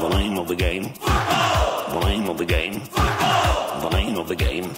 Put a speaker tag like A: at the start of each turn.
A: The name of the game. The name of the game. The name of the game.